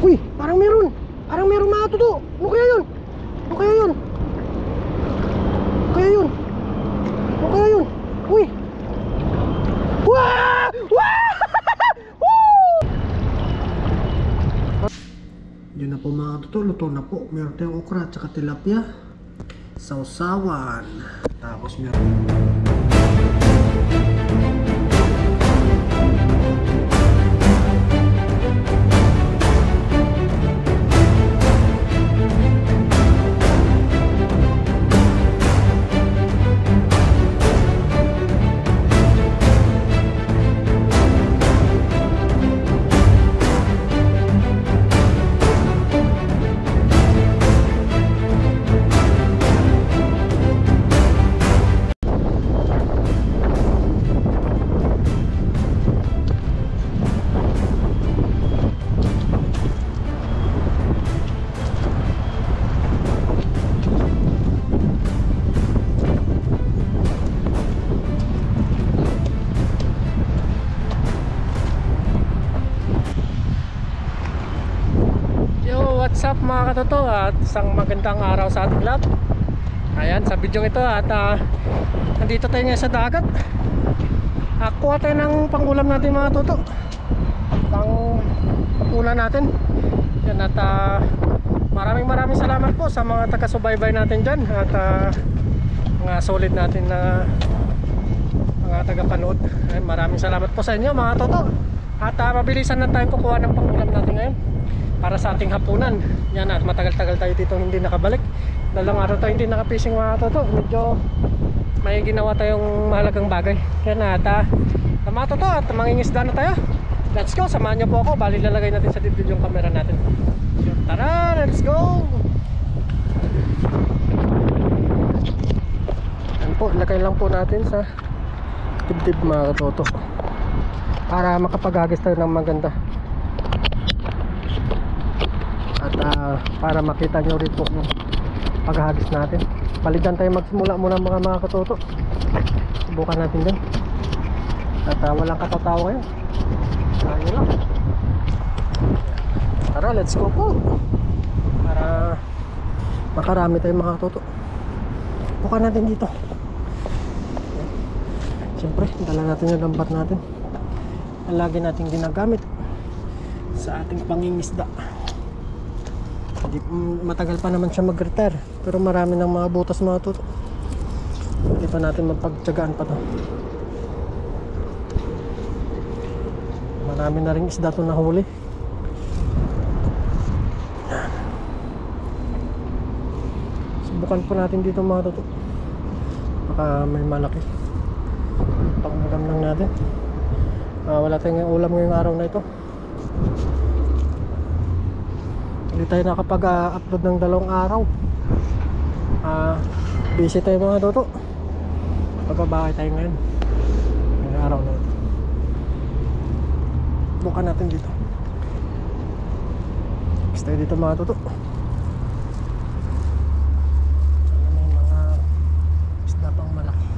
Uy, parang meron. Parang meron mga tuto. Ano kaya yun? Ano kaya yun? Ano kaya yun? Ano kaya yun? Uy! Wah! Wah! Yun na po mga tuto, luto na po. Meron tayong okra at tilapia. Sausawan. Tapos meron what's up mga katoto? At isang magandang araw sa ating lahat. Ayan, sa video ito at ah, nandito tayo ngayon sa dagat. Uh, Kuha tayo ng pangulam natin mga toto Pang ulan natin. Yan at ah, maraming maraming salamat po sa mga taga-subaybay natin dyan At ah, mga solid natin na mga taga-panood. Maraming salamat po sa inyo mga toto At ah, mabilisan na tayong kukuha ng pangulam natin ngayon para sa ating hapunan. Yan at matagal-tagal tayo dito hindi nakabalik. Dalawang araw tayo hindi nakapishing mga toto medyo may ginawa tayong mahalagang bagay. Yan at uh, mga toto at mangingisda na tayo. Let's go samahan nyo po ako. Bali lalagay natin sa dibdib yung camera natin. Tara let's go! Yan po lagay lang po natin sa dibdib mga toto para makapaghagis tayo ng maganda para makita nyo rin po yung paghagis natin. Palitan tayo magsimula muna mga mga katoto subukan natin din. At ah, walang katatawa ngayon. Ayun lang. Tara let's go po. Para makarami tayo mga katoto bukan natin dito. Siyempre dala natin yung lambat natin. Na lagi natin ginagamit sa ating pangingisda Di, matagal pa naman siya mag-retire. Pero marami ng mga butas mga tuto hindi pa natin mapagtsagaan pa to. Marami na rin isda to nahuli. Yan. subukan po natin dito mga tuto. Baka may malaki. Pangulam lang natin. Ah, wala tayong ulam ngayong araw na ito hindi tayo nakapag-upload ng dalawang araw. Ah busy tayo mga toto pagbabahay tayo ngayon. Ngayong araw na ito. Bukan natin dito. Tayo dito mga toto malaki.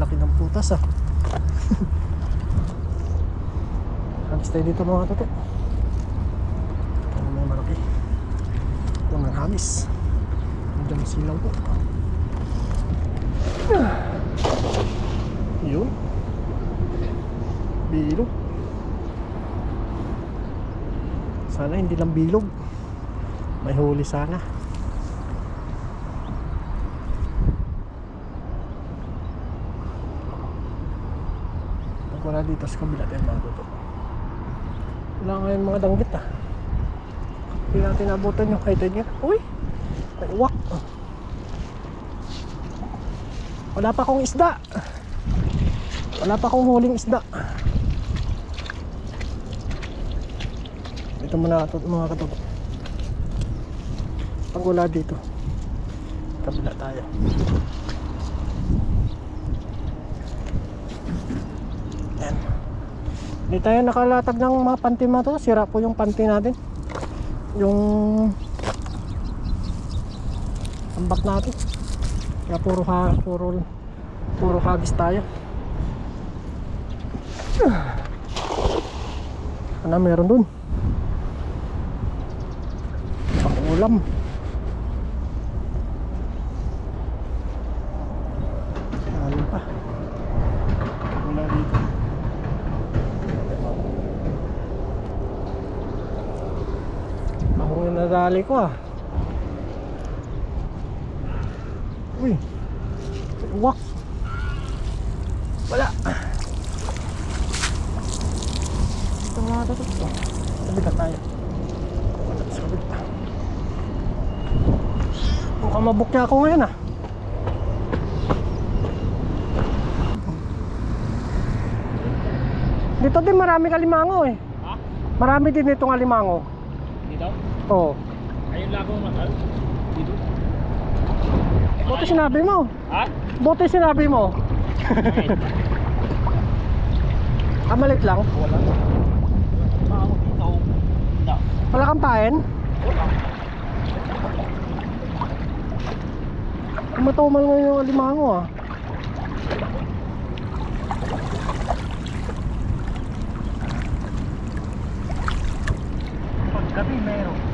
Laki ng putas ah Hagis tayo dito mga toto. Ano may malaki. Ito ng hagis. Medyo masilaw po. Yun. Bilog. Sana hindi lang bilog. May huli sana. Pag wala dito sa kabila tayo mga toto. Wala ngayon mga danggit ah. Hindi natin abutan yung kaitan niya. Uy! May uwak. Wala pa akong isda. Wala pa akong huling isda. Ito muna mga katog. Pag wala dito. Kabila tayo. Hindi tayo nakalatag ng mga panty mga to. Sira po yung panty natin. Yung tambak natin. Kaya puro ha, puro puro hagis tayo. Ano meron dun? Pang ulam. Ano pa? Wala dito. Ako nadali ko ah. Uy. Wak. Wala. Ito nga ito. ito. Sabi ka tayo. Sabi ka. Mukhang mabukya ako ngayon ah. Dito din marami kalimango eh. Ha? Marami din itong alimango. Dito? Oo. Ayun lang akong mahal. Dito? Buti sinabi mo. Ha? Buti sinabi mo. Kamalit lang. Wala. Wala kang pain. Wala. Matumal ngayon yung alimango ah. Paggabi meron.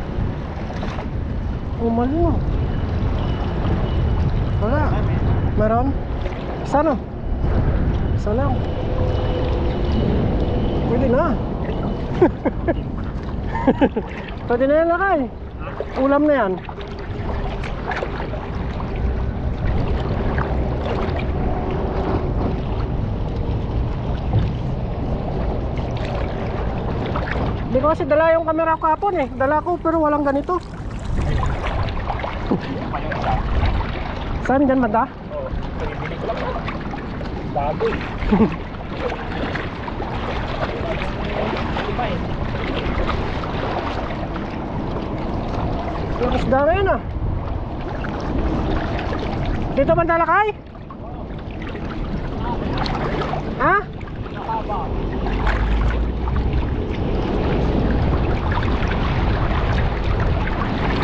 Umali mo. Wala. Meron. Sana? Lang. Pwede na. Pwede na yan lakay. Ulam na yan. Hindi ko kasi dala yung camera kapon eh. Dala ko pero walang ganito. Saan dyan banda? Oo. Pinibili ko lang. Bago eh. Lakas na rin ah. Dito banda lakay? Ha?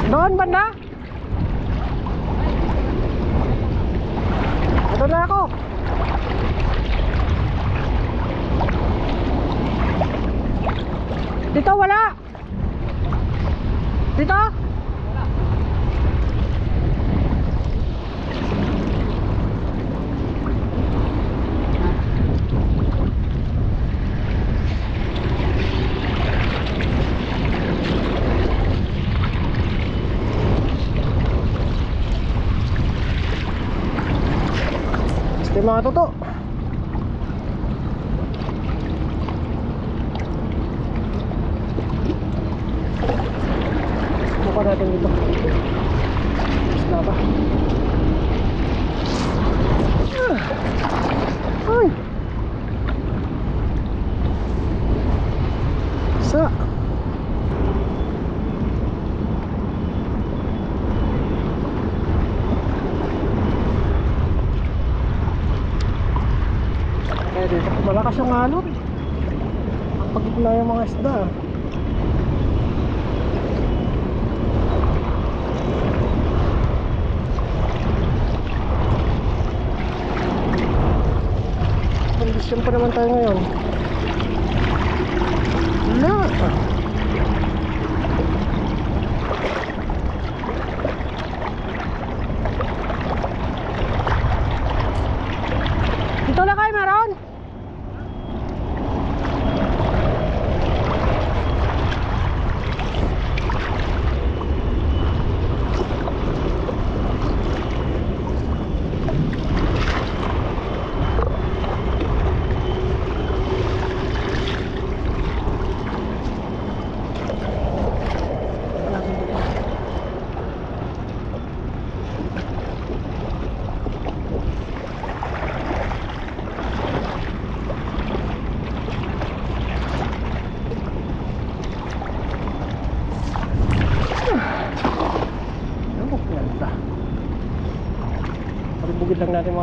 Doon banda? Ito na ako. Dito wala. Dito? Gusto yung mga toto. Buka natin dito. Isla ba? Ah. Ay! Sa? Kaya dito, malakas yung alon. Ang pagigla yung mga isda. Kondisyon pa naman tayo ngayon. Wala.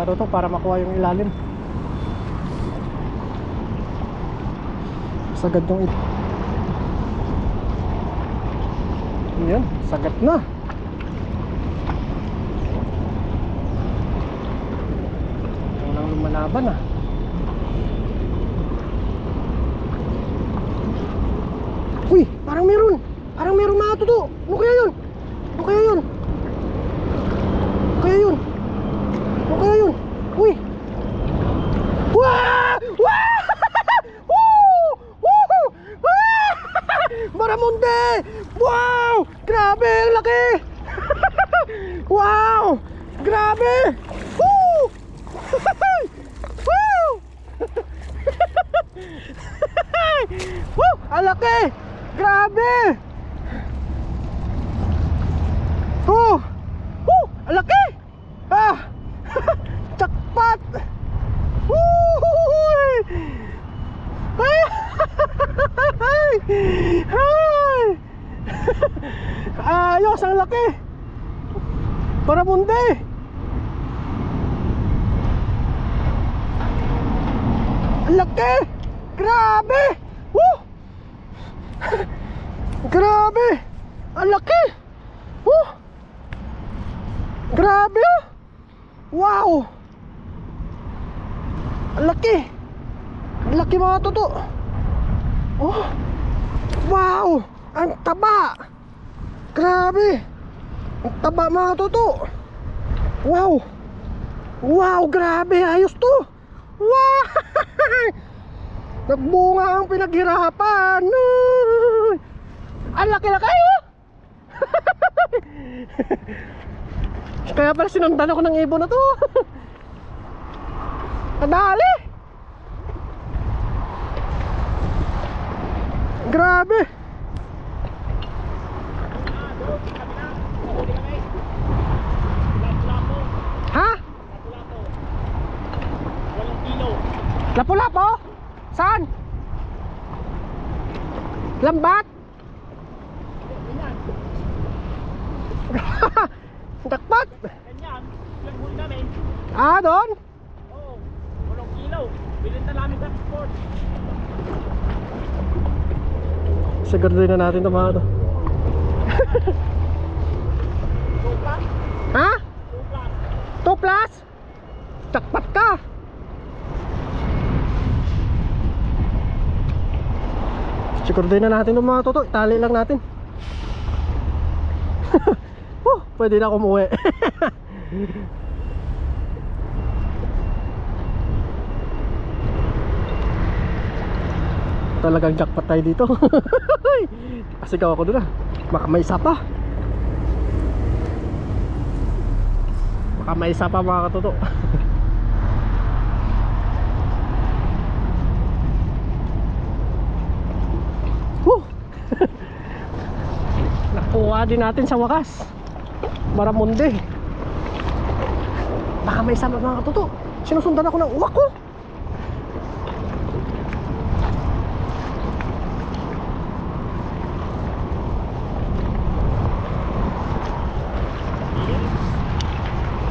masyado to para makuha yung ilalim. Sagad nung ito yun sagat na. Unang lumalaban ah. Uy parang meron. Parang meron mga tuto. Ano kaya yun? Laki! Grabe! Woo! Grabe! Ang laki! Grabe oh! Wow! Ang laki! Ang laki mga toto! Oh! Wow! Ang taba! Grabe! Ang taba mga toto! Wow! Wow! Grabe! Ayos to! Wow! Nagbunga ang pinaghirapan! Ay! Ang laki-laki oh! Kaya pala sinundan ako ng ibon na to. Kadali. Grabe. Ha? Walang kilo. Lapu-lapo? Saan? Lambat? Dakpat? Ganyan. Huli namin. Ah, doon? Oo. Walang kilo. Bilinta namin sa sport. Siguraduhin na natin ito mga to. Sopa. Ha? Sopa. 2 plus? Jackpot ka! Siguraduhin na natin itong mga toto. Itali lang natin. oh, pwede na ako umuwi. Talagang jackpot tayo dito. Pasigaw ako doon ah. Baka may isa pa. Baka may isa pa mga katoto. Nakuha din natin sa wakas. Maramundi. Baka may isa pa mga katoto. Sinusundan ako ng uwak ko.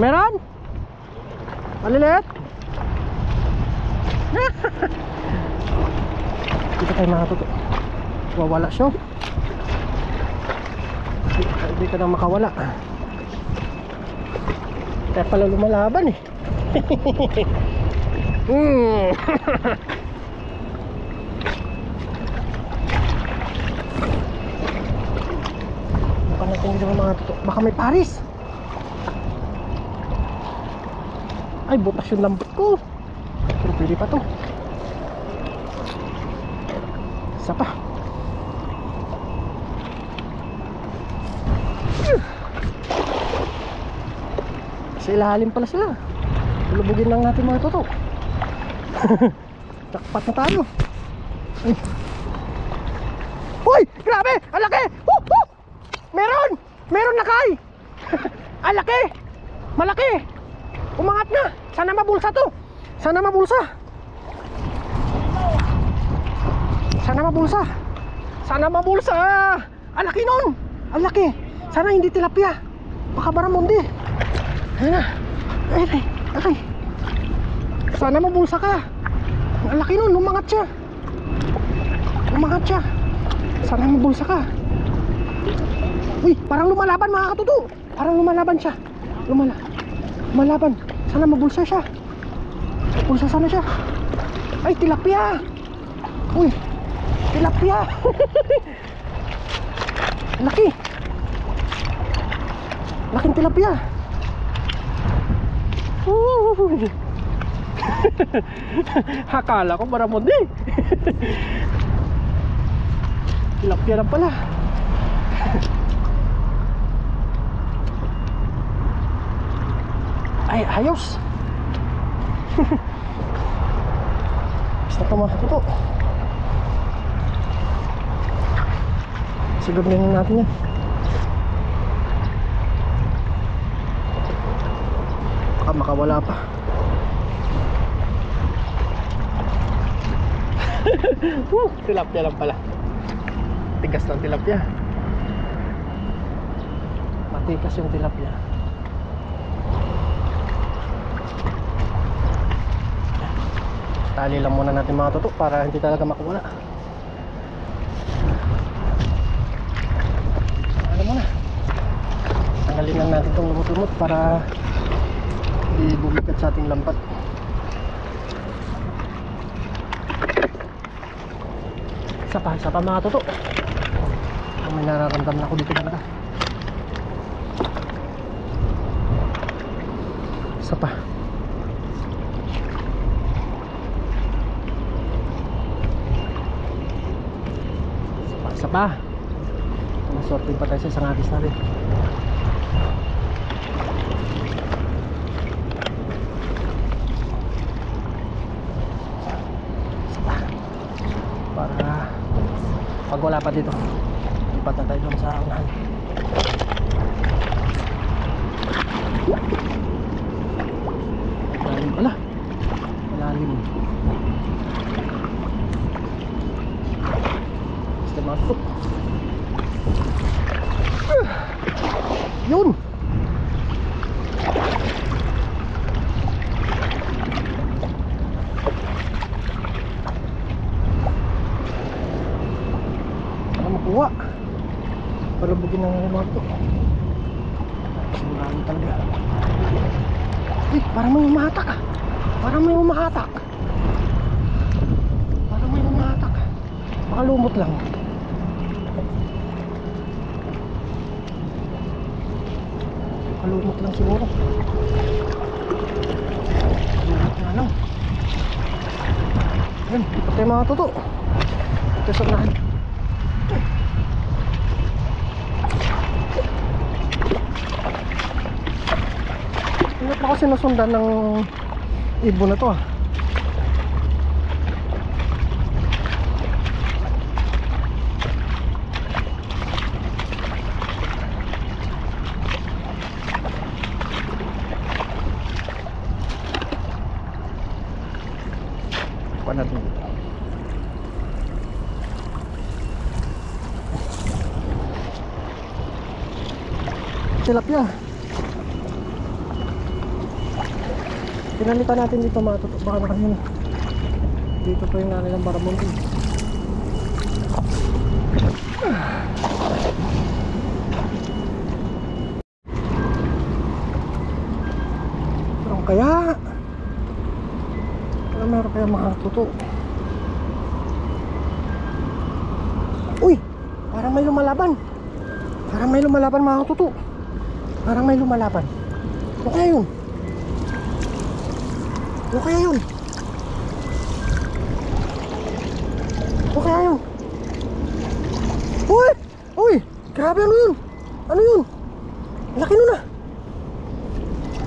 Meron? Malilit? Dito tayo mga toto. Wawala siya. Hindi, ka na makawala. Kaya pala lumalaban eh. hmm. Baka natin dito mga toto. Baka may Paris. Ay, butas yung lambot ko. Pero pwede pa to. Isa pa. Ilalim pala sila. Lubugin lang natin mga toto. Takpat na tayo. Ay. Uy! Grabe! Ang laki! Woo! Woo! Meron! Meron na kay! Ang laki! Malaki! Umangat na! Sana mabulsa to! Sana mabulsa! Sana mabulsa! Sana mabulsa! Ang laki nun! Ang laki! Sana hindi tilapia! Baka baramundi! Ayun na! Ay, ay, ay! Sana mabulsa ka! Ang laki nun! Umangat siya! Umangat siya! Sana mabulsa ka! Uy! Parang lumalaban mga katuto! Parang lumalaban siya! Lumala! Malaban. Sana mabulsa siya. Bulsa sana siya. Ay, tilapia. Uy. Tilapia! Laki! Laking tilapia! Woo! Akala ko baramon eh. tilapia lang pala. Ay, ayos! Basta ito. Siguro na natin yan. Baka makawala pa. Woo, tilapia lang pala. Tigas ng tilapia. Matikas yung tilapia. Tali lang muna natin mga tutok para hindi talaga makawala. Ano muna? Tanggalin lang natin itong lumot-lumot para hindi bumikat sa ating lampat. Isa pa, isa pa mga tutok. Ang may nararamdaman ako dito talaga. Isa pa. Isa pa, isa pa. Masorting pa tayo sa isang agis natin. Isa pa. Para pag wala pa dito, lipat na tayo doon sa unahan. Malalim pala. Malalim. Basta masuk. Yun! Para makuha. Ng mga to. Sigurado talaga. Uy, parang may umahatak ah. Parang may umahatak. Parang may umahatak. Baka lumot lang. Kalumot lang siguro. Kalumot nga lang. Ito tayo mga toto. Ito sa unahan. Hindi pa kasi nasundan ng ibon na to ah. Tilapia. Pinalitan natin dito mga tutok. Baka na kasi dito pa yung nanay ng baramundi. Meron kaya? Kaya meron kaya mga tutok. Uy! Parang may lumalaban. Parang may lumalaban mga tutok. Parang may lumalaban. Ano kaya yun? Ano kaya yun? Ano yun? Uy! Uy! Grabe ano yun? Ano yun? Laki nun ah!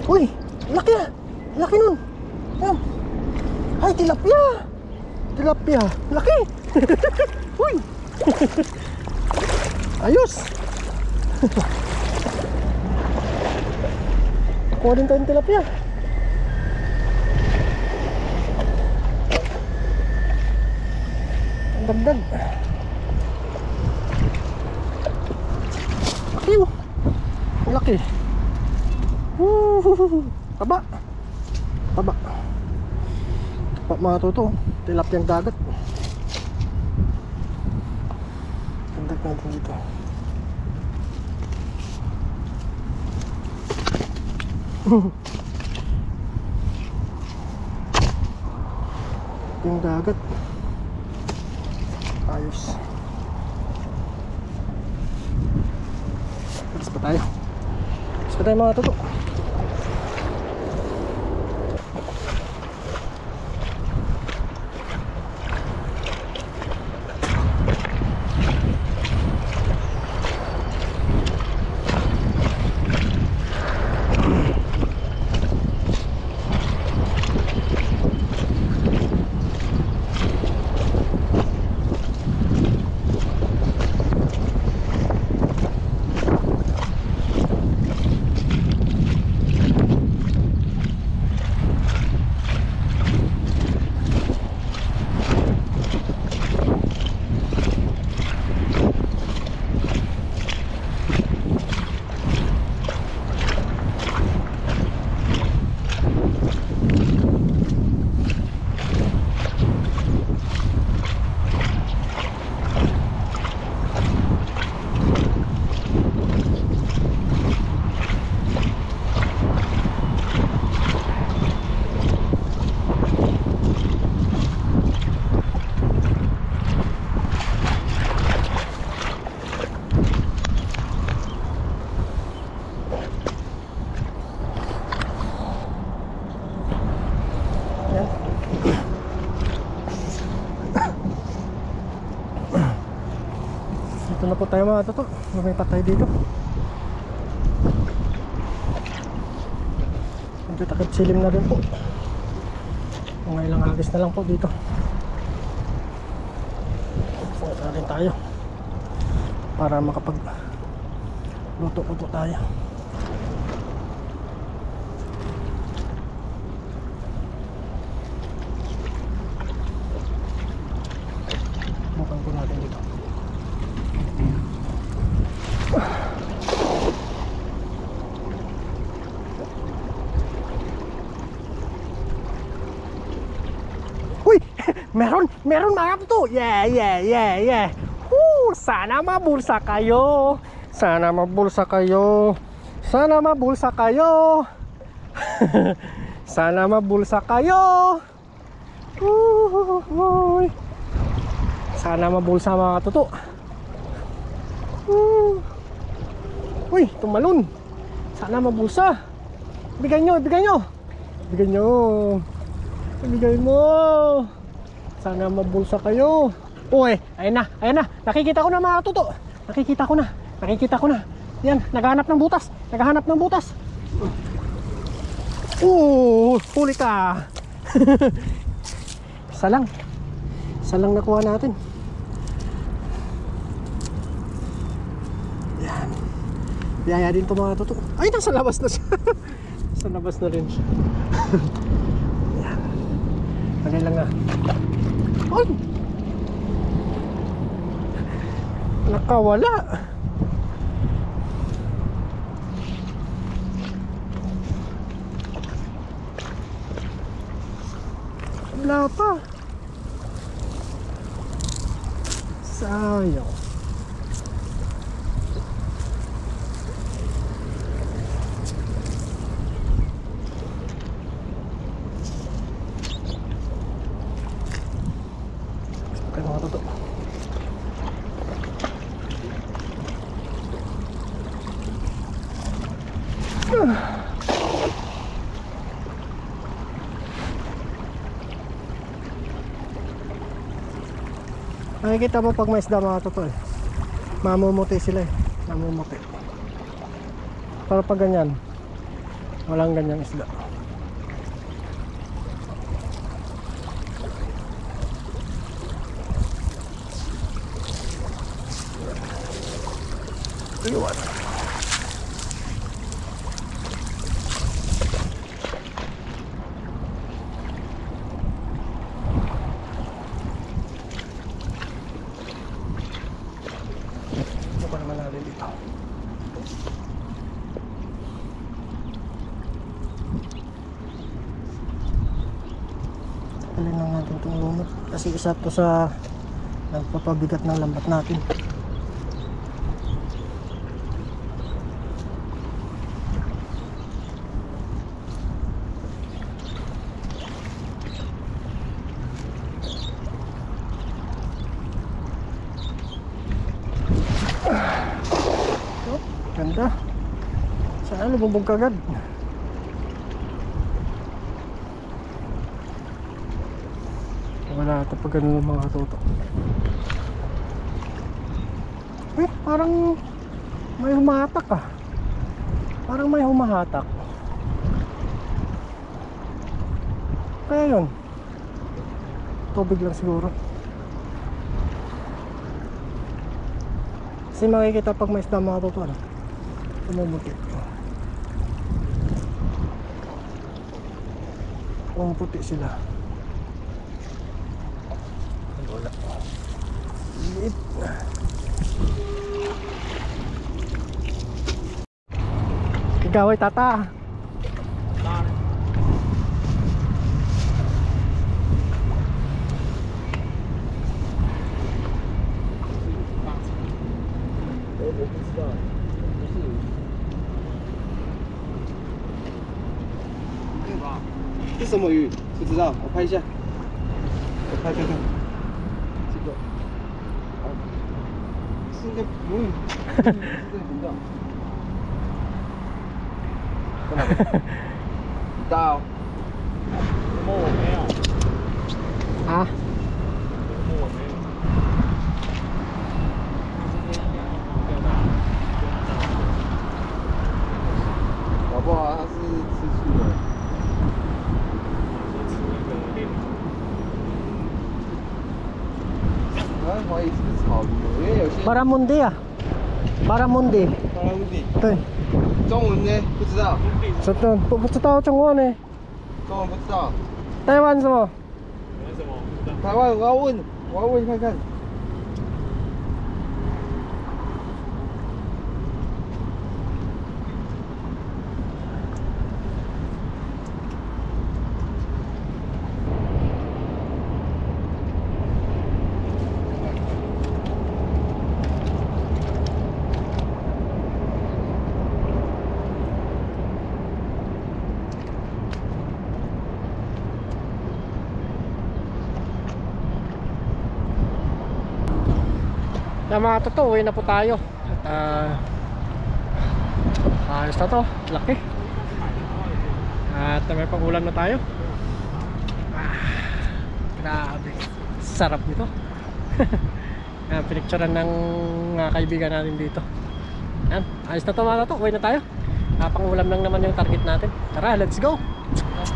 Uy! Laki ah! Laki nun! Ayan! Ay, tilapia! Tilapia! Laki! Uy! Ayos! Kuha din tayong tilapia. Dagdag. Ang Laki. Woo! Taba. Taba. Taba mga toto. Tilapia ang dagat. Dagdag natin dito. Ito yung dagat. Ayos. Alis pa tayo. Alis pa tayo mga toto. Po tayo mga toto. Lumipat tayo dito. Medyo takip silim na rin po. Mga ilang agis na lang po dito. Punta rin tayo. Para makapag luto-luto tayo. Bukan po natin dito. Uy! Meron! Meron mga to! Yeah, yeah, yeah, yeah! Woo! Sana mabulsa kayo! Sana mabulsa kayo! Sana mabulsa kayo! Sana mabulsa kayo! Uy! Sana mabulsa mga toto. Uy, tumalon. Sana mabulsa. Bigay nyo, bigay nyo. Bigay nyo. Bigay mo. Sana mabulsa kayo. Uy, ayun na, ayun na. Nakikita ko na mga toto. Nakikita ko na. Nakikita ko na. Yan, naghahanap ng butas. Naghahanap ng butas. Oo, huli ka. Isa lang. Isa lang nakuha natin. Yan. Biyaya din to mga toto. Ay, nasa labas na siya. nasa labas na rin siya. Yan. Lagay lang nga. Ay! Nakawala. Wala pa. Sayang. Nakikita mo pag may isda mga totoo eh. Mamumuti sila eh. Mamumuti. Para pag ganyan, walang ganyang isda. Iwan. isa to sa nagpapabigat ng lambat natin. Ah. Oh, ganda. Sana lumubog kagad ganun mga katuto. Eh, parang may humahatak ah. Parang may humahatak. Kaya yun. Tubig lang siguro. Kasi makikita pag may isda mga katuto ano. Pumuputi. Pumuputi sila. 的。你，各位大大。什么鱼？不知道，我拍一下，我拍看看。个，这个频道。到。什？啊？巴拉乌地，对，中文呢不知道，这这不不知道中文呢。中文不知道。台湾什么？台湾我要问，我要问看看。Yan mga totoo, uwi na po tayo. At ah, ayos na to, laki. At may pangulam na tayo. Ah, grabe, sarap nito. Yan, pinicturean ng mga kaibigan natin dito. Yan, ayos na to mga totoo, uwi na tayo. Ah, pangulam lang naman yung target natin. Tara, let's go! At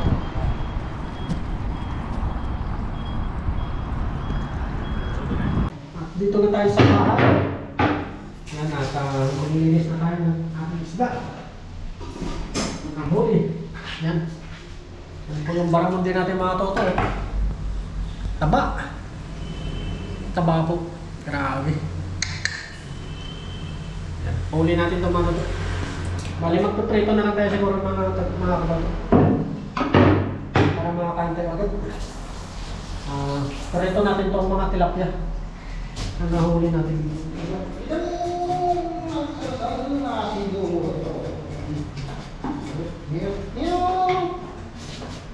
dito na tayo sa bahay. Yan, at uh, maglilinis na tayo ng ating isda. Nakahuli. Yan. Yan po yung baramon din natin mga toto. Taba. Taba po. Grabe. Yan. Huli natin ito mga toto. Bali magpiprito na lang tayo siguro mga, mga kabato. Para makakain tayo agad. Ah, prito natin itong mga tilapia. Ang nahuli natin.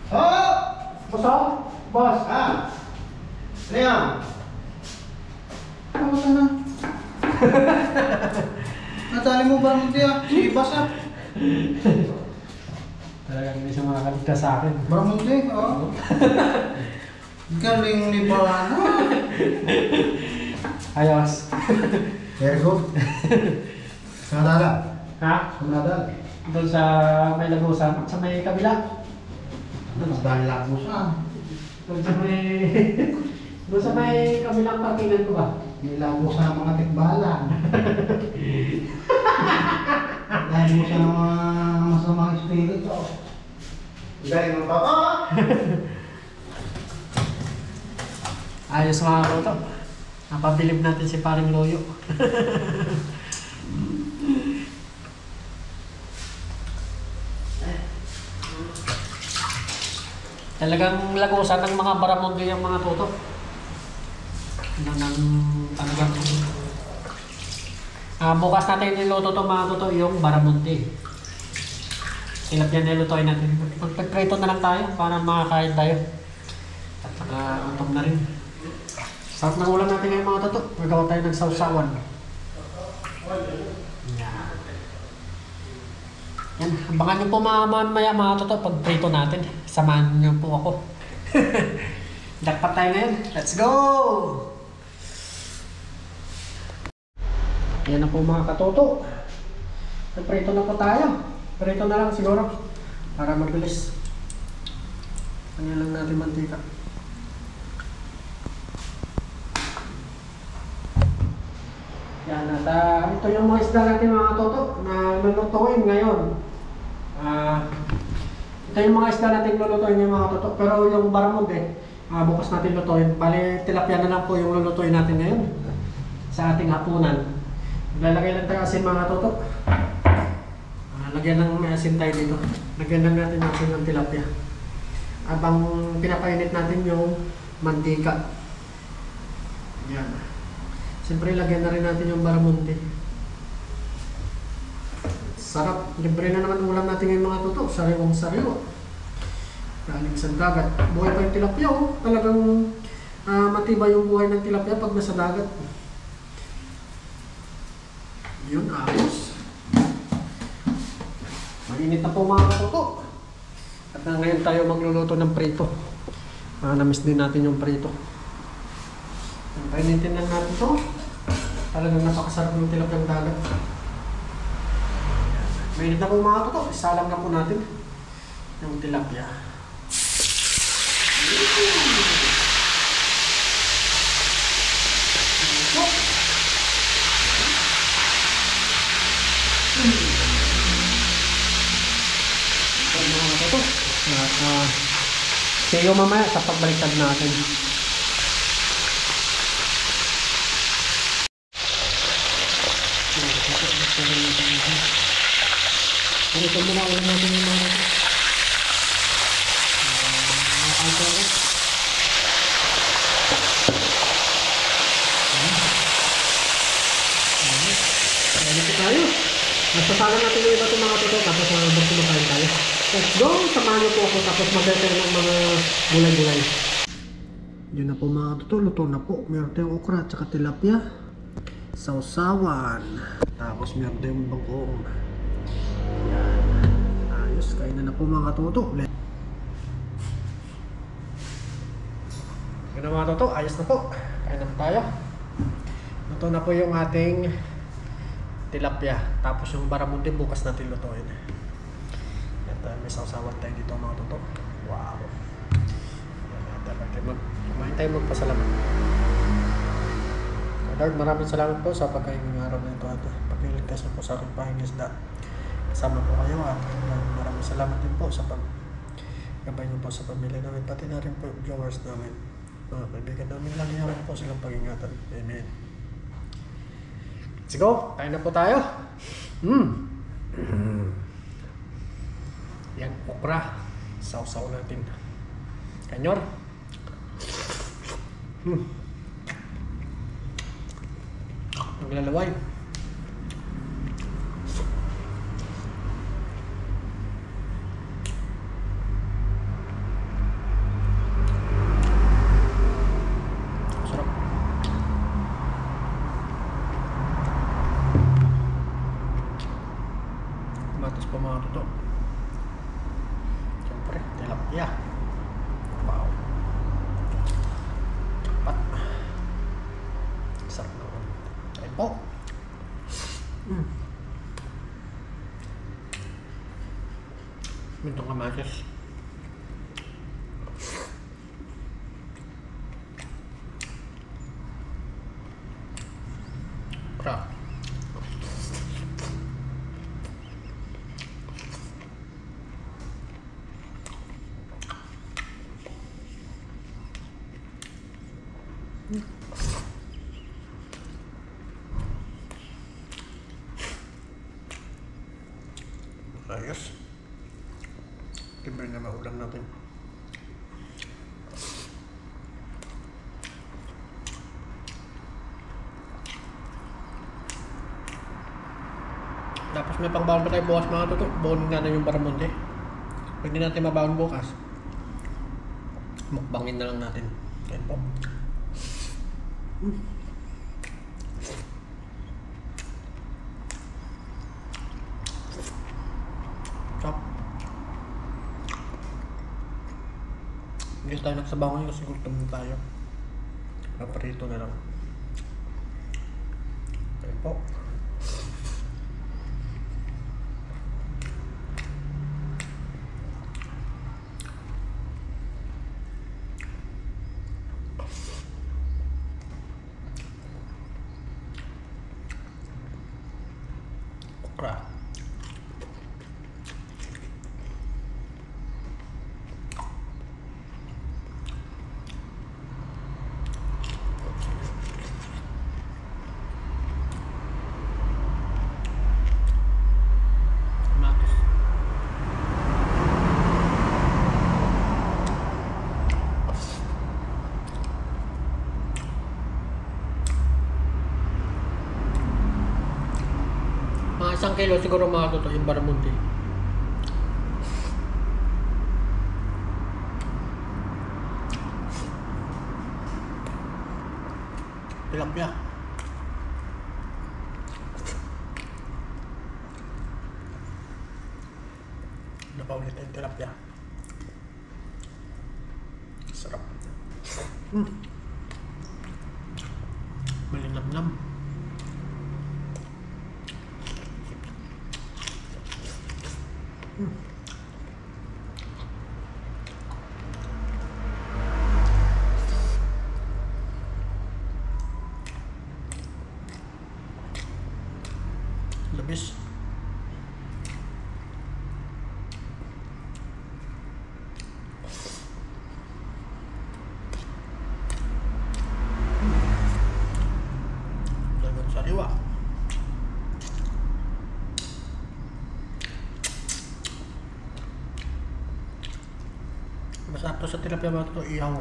Oh! Basta, boss. Ah! Ano yan? Kamusta na? Natali mo ba ang tiya? Si Basa? Talagang hindi siya makakaligtas sa akin. Baramunti? Oo. Galing ni Barana. Ayos. Very good. Saan nadala? Ha? Saan nadala? Doon sa may lagusan at sa may kabila. Dahil lang mo siya. Doon sa may... Doon sa may kabilang parkingan ko ba? Nilang mo sa mga tikbalan. Dahil mo siya ng mga masamang espiritu. Galing ng baka. Ayos mga karoto. Napabilib natin si paring Loyo. Talagang lagusan ng mga baramundo yung mga toto. Ano nang talagang Ah, bukas natin niluto to mga toto yung baramundi. Silap yan nilutoy natin. Magpagprito na lang tayo para makakain tayo. At saka utom na rin. Sarap ng ulam natin ngayon mga toto. Magawa tayo ng sausawan. Yan. Yan, abangan nyo po mga mamaya mga totoo pag prito natin. Samahan nyo po ako. Jackpot tayo ngayon. Let's go! Yan na po mga katoto. Prito na po tayo. Prito na lang siguro. Para mabilis. Kanya lang natin mantika. Yan at ah, ito yung mga isda natin mga toto na lulutuin ngayon. Ah, ito yung mga isda natin lulutuin yung mga toto. Pero yung baramond eh, ah, bukas natin lutuin. Bali, tilapia na lang po yung lulutuin natin ngayon sa ating hapunan. Lalagay lang tayo asin mga toto. Ah, lagyan ng asin tayo dito. Lagyan lang natin asin ng tilapia. Habang pinapainit natin yung mantika. Yan. Siyempre, lagyan na rin natin yung baramunti. Sarap. Libre na naman ulam natin yung mga tuto. Sariwang sariwa. Galing sa dagat. Buhay pa yung tilapia, oh. Talagang ah, matibay yung buhay ng tilapia pag nasa dagat. Yun, ayos. Mainit na po mga katuto. At na ngayon tayo magluluto ng prito. Ah, na-miss din natin yung prito. Painitin lang natin to. Talagang napakasarap ng tilapiyang dagat. Mainit na po mga toto. Isalang na po natin yung tilapia. Ito mga toto. At uh, mamaya sa pagbaliktad natin. Ito ulit natin yung mga ito. Mga alcohol. Ayan po tayo. Nasasalan natin yung iba itong mga toto tapos uh, magkumakain tayo. Let's go! Samahan niyo po ako tapos mag-enter ng mga gulay-gulay. Yun na po mga toto. Luto na po. Meron tayong okra at tilapia. Sausawan. Tapos meron tayong bagong. Yan. Ayos. Kain na na po mga toto. Let- Yun na mga toto. Ayos na po. Kain na po tayo. Luto na po yung ating tilapia. Tapos yung baramundi bukas natin lutuin. At uh, may sausawan tayo dito mga toto. Wow. Mag, kumain tayo magpasalamat. Lord, maraming salamat po sa pagkain ng araw na ito at pagliligtas niyo po sa aking pahingisda. Kasama po kayo at maraming maraming salamat din po sa pag gabay niyo po sa pamilya namin, pati na rin po viewers namin. Mga kaibigan namin, lagi namin po silang pag-ingatan. Amen. Let's go! Kain na po tayo. Mm. Yan, okra. Sausaw natin. Kanyor. Hmm. Maglalaway. mit dramatisch bukas. May pangbaon pa tayo bukas mga tutok. Bawon nga na yung Baramonte. Eh. Pag di natin mabaon bukas, mukbangin na lang natin. Yan po. Mm. Hindi tayo nagsabaw ngayon kasi gutom na tayo. Paparito na lang. kilo siguro mga to, to yung barabunti. Mm. satu setiap yang waktu yang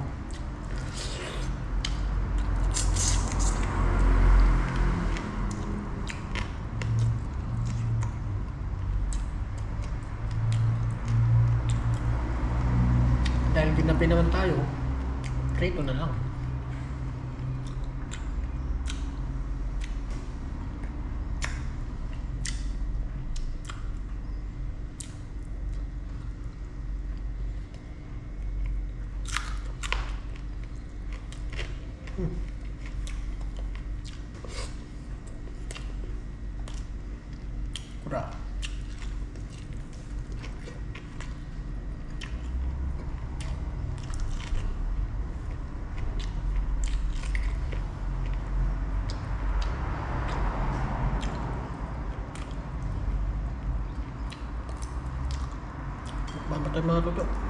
Rồi. Vamos a tomar otro.